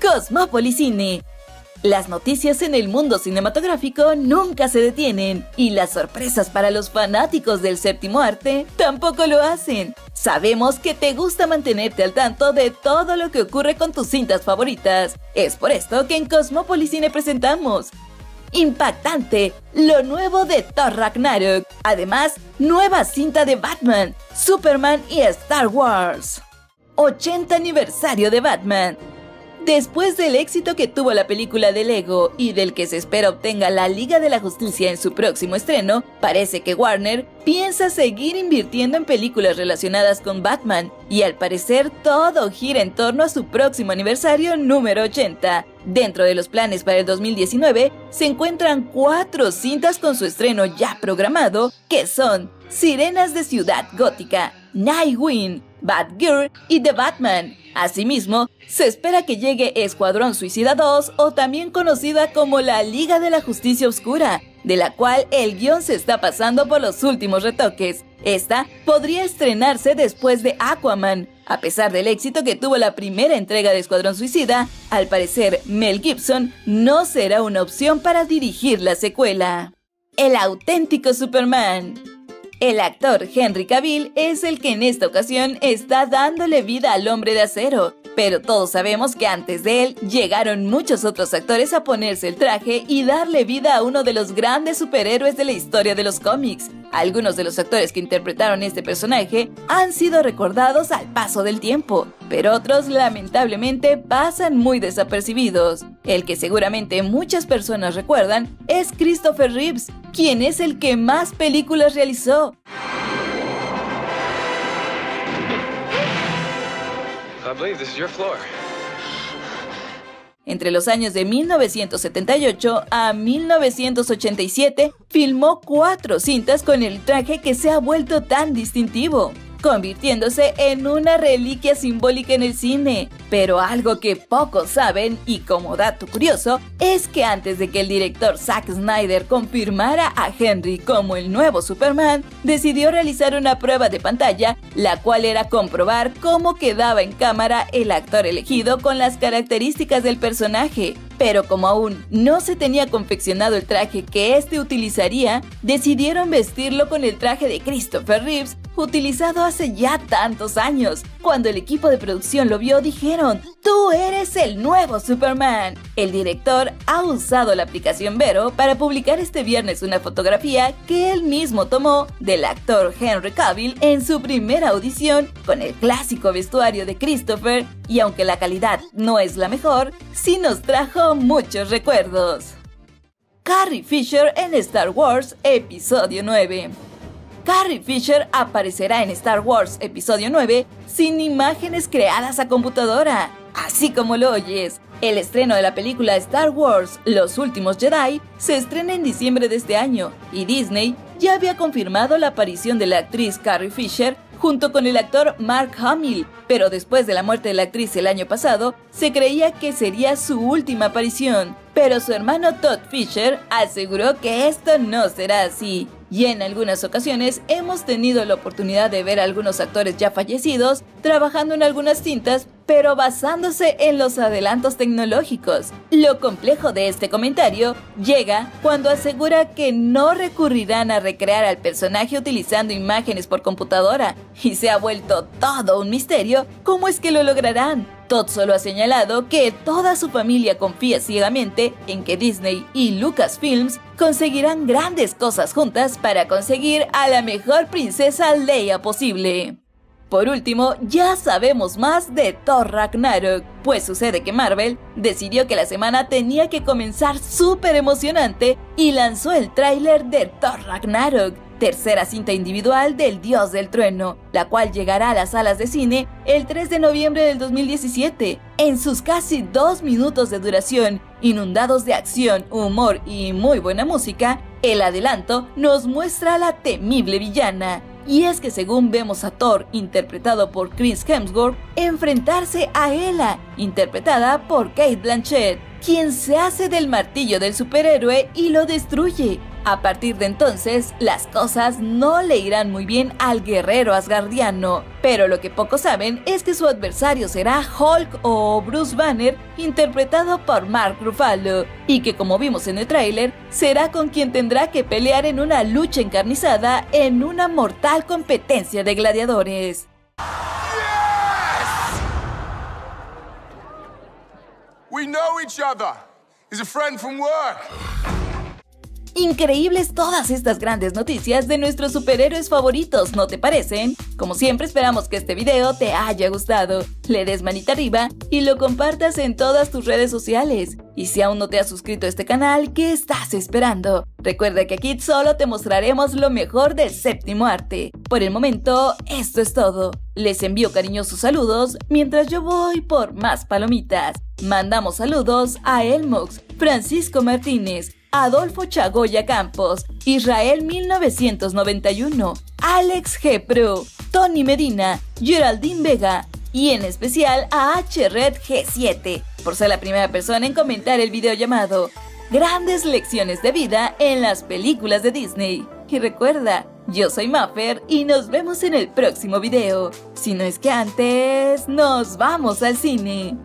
Cosmópolis Cine. Las noticias en el mundo cinematográfico nunca se detienen y las sorpresas para los fanáticos del séptimo arte tampoco lo hacen. Sabemos que te gusta mantenerte al tanto de todo lo que ocurre con tus cintas favoritas. Es por esto que en Cosmópolis Cine presentamos Impactante, lo nuevo de Thor Ragnarok. Además, nueva cinta de Batman, Superman y Star Wars. 80 aniversario de Batman. Después del éxito que tuvo la película de Lego y del que se espera obtenga la Liga de la Justicia en su próximo estreno, parece que Warner piensa seguir invirtiendo en películas relacionadas con Batman y al parecer todo gira en torno a su próximo aniversario número 80. Dentro de los planes para el 2019 se encuentran cuatro cintas con su estreno ya programado, que son Sirenas de Ciudad Gótica, Nightwing, Batgirl y The Batman. Asimismo, se espera que llegue Escuadrón Suicida 2 o también conocida como la Liga de la Justicia Oscura, de la cual el guion se está pasando por los últimos retoques. Esta podría estrenarse después de Aquaman. A pesar del éxito que tuvo la primera entrega de Escuadrón Suicida, al parecer Mel Gibson no será una opción para dirigir la secuela. El auténtico Superman. El actor Henry Cavill es el que en esta ocasión está dándole vida al hombre de acero, pero todos sabemos que antes de él llegaron muchos otros actores a ponerse el traje y darle vida a uno de los grandes superhéroes de la historia de los cómics. Algunos de los actores que interpretaron este personaje han sido recordados al paso del tiempo, pero otros lamentablemente pasan muy desapercibidos. El que seguramente muchas personas recuerdan es Christopher Reeves, quien es el que más películas realizó. Entre los años de 1978 a 1987, filmó cuatro cintas con el traje que se ha vuelto tan distintivo convirtiéndose en una reliquia simbólica en el cine. Pero algo que pocos saben, y como dato curioso, es que antes de que el director Zack Snyder confirmara a Henry como el nuevo Superman, decidió realizar una prueba de pantalla, la cual era comprobar cómo quedaba en cámara el actor elegido con las características del personaje. Pero como aún no se tenía confeccionado el traje que éste utilizaría, decidieron vestirlo con el traje de Christopher Reeves utilizado hace ya tantos años. Cuando el equipo de producción lo vio, dijeron, tú eres el nuevo Superman. El director ha usado la aplicación Vero para publicar este viernes una fotografía que él mismo tomó del actor Henry Cavill en su primera audición con el clásico vestuario de Christopher y aunque la calidad no es la mejor, sí nos trajo muchos recuerdos. Carrie Fisher en Star Wars Episodio 9 Carrie Fisher aparecerá en Star Wars Episodio 9 sin imágenes creadas a computadora. Así como lo oyes, el estreno de la película Star Wars Los Últimos Jedi se estrena en diciembre de este año y Disney ya había confirmado la aparición de la actriz Carrie Fisher junto con el actor Mark Hamill, pero después de la muerte de la actriz el año pasado, se creía que sería su última aparición. Pero su hermano Todd Fisher aseguró que esto no será así y en algunas ocasiones hemos tenido la oportunidad de ver a algunos actores ya fallecidos trabajando en algunas cintas, pero basándose en los adelantos tecnológicos. Lo complejo de este comentario llega cuando asegura que no recurrirán a recrear al personaje utilizando imágenes por computadora, y se ha vuelto todo un misterio cómo es que lo lograrán. Todd solo ha señalado que toda su familia confía ciegamente en que Disney y Lucasfilms conseguirán grandes cosas juntas para conseguir a la mejor princesa Leia posible. Por último, ya sabemos más de Thor Ragnarok, pues sucede que Marvel decidió que la semana tenía que comenzar súper emocionante y lanzó el tráiler de Thor Ragnarok, tercera cinta individual del Dios del Trueno, la cual llegará a las salas de cine el 3 de noviembre del 2017. En sus casi dos minutos de duración, inundados de acción, humor y muy buena música, el adelanto nos muestra a la temible villana. Y es que según vemos a Thor, interpretado por Chris Hemsworth, enfrentarse a Ella, interpretada por Kate Blanchett, quien se hace del martillo del superhéroe y lo destruye, A partir de entonces, las cosas no le irán muy bien al guerrero asgardiano, pero lo que pocos saben es que su adversario será Hulk o Bruce Banner, interpretado por Mark Ruffalo, y que como vimos en el tráiler, será con quien tendrá que pelear en una lucha encarnizada en una mortal competencia de gladiadores. Increíbles todas estas grandes noticias de nuestros superhéroes favoritos, ¿no te parecen? Como siempre esperamos que este video te haya gustado, le des manita arriba y lo compartas en todas tus redes sociales. Y si aún no te has suscrito a este canal, ¿qué estás esperando? Recuerda que aquí solo te mostraremos lo mejor del séptimo arte. Por el momento, esto es todo. Les envío cariñosos saludos mientras yo voy por más palomitas. Mandamos saludos a Elmox, Francisco Martínez, Adolfo Chagoya Campos, Israel 1991, Alex G. Pro, Tony Medina, Geraldine Vega y en especial a H-Red G7 por ser la primera persona en comentar el video llamado Grandes lecciones de vida en las películas de Disney. Y recuerda, yo soy Maffer y nos vemos en el próximo video. Si no es que antes, nos vamos al cine.